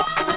Bye.